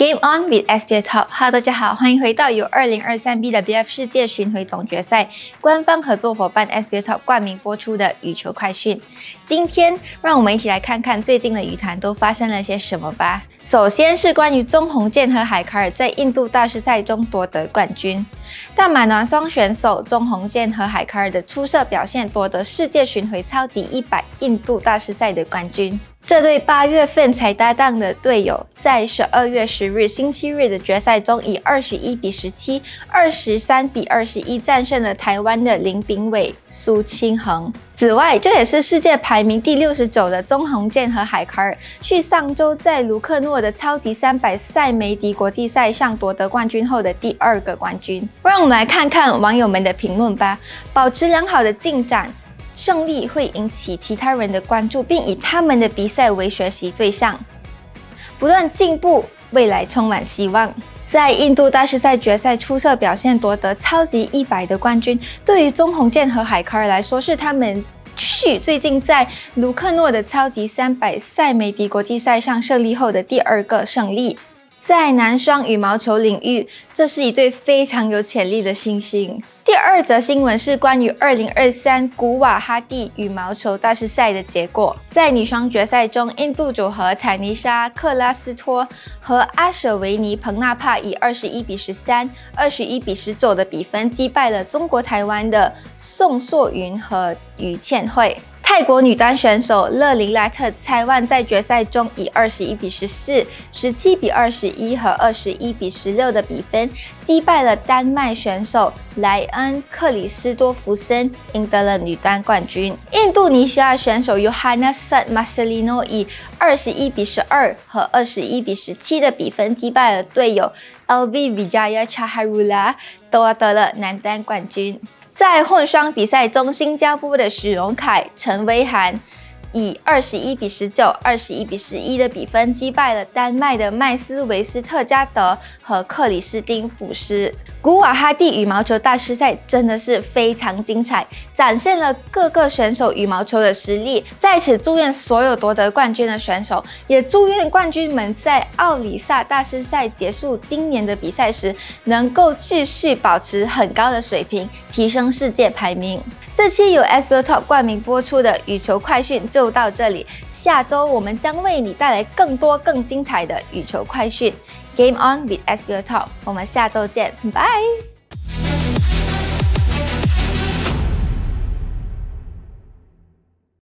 Game on with SBL Top，哈，大家好，欢迎回到由二零二三 BWF 世界巡回总决赛官方合作伙伴 SBL Top 冠名播出的羽球快讯。今天，让我们一起来看看最近的羽坛都发生了些什么吧。首先是关于钟宏健和海卡尔在印度大师赛中夺得冠军。大马男双选手钟宏健和海卡尔的出色表现，夺得世界巡回超级一百印度大师赛的冠军。这对八月份才搭档的队友，在十二月十日星期日的决赛中，以二十一比十七、二十三比二十一战胜了台湾的林炳伟、苏清恒。此外，这也是世界排名第六十九的钟宏健和海卡尔，续上周在卢克诺的超级三百赛梅迪国际赛上夺得冠军后的第二个冠军。让我们来看看网友们的评论吧。保持良好的进展。胜利会引起其他人的关注，并以他们的比赛为学习对象，不断进步，未来充满希望。在印度大师赛决赛出色表现，夺得超级一百的冠军，对于钟宏健和海卡尔来说，是他们去最近在卢克诺的超级三百赛梅迪国际赛上胜利后的第二个胜利。在男双羽毛球领域，这是一对非常有潜力的新星。第二则新闻是关于二零二三古瓦哈蒂羽毛球大师赛的结果。在女双决赛中，印度组合坦尼莎·克拉斯托和阿舍维尼·彭纳帕以二十一比十三、二十一比十九的比分击败了中国台湾的宋硕云和于倩慧。泰国女单选手勒林莱特蔡万在决赛中以二十一比十四、十七比二十一和二十一比十六的比分击败了丹麦选手莱恩克里斯多弗森，赢得了女单冠军。印度尼西亚选手 Johanna Sat Marcelino 以二十一比十二和二十一比十七的比分击败了队友 LV Vijaya Chaharula，夺得了男单冠军。在混双比赛中，新加坡的许荣凯、陈威涵以二十一比十九、二十一比十一的比分击败了丹麦的麦斯维斯特加德和克里斯汀普斯。古瓦哈蒂羽毛球大师赛真的是非常精彩，展现了各个选手羽毛球的实力。在此祝愿所有夺得冠军的选手，也祝愿冠军们在奥里萨大师赛结束今年的比赛时，能够继续保持很高的水平，提升世界排名。这期由 SBL Top 冠名播出的羽球快讯就到这里，下周我们将为你带来更多更精彩的羽球快讯。Game on with SBL Top，我们下周见，拜。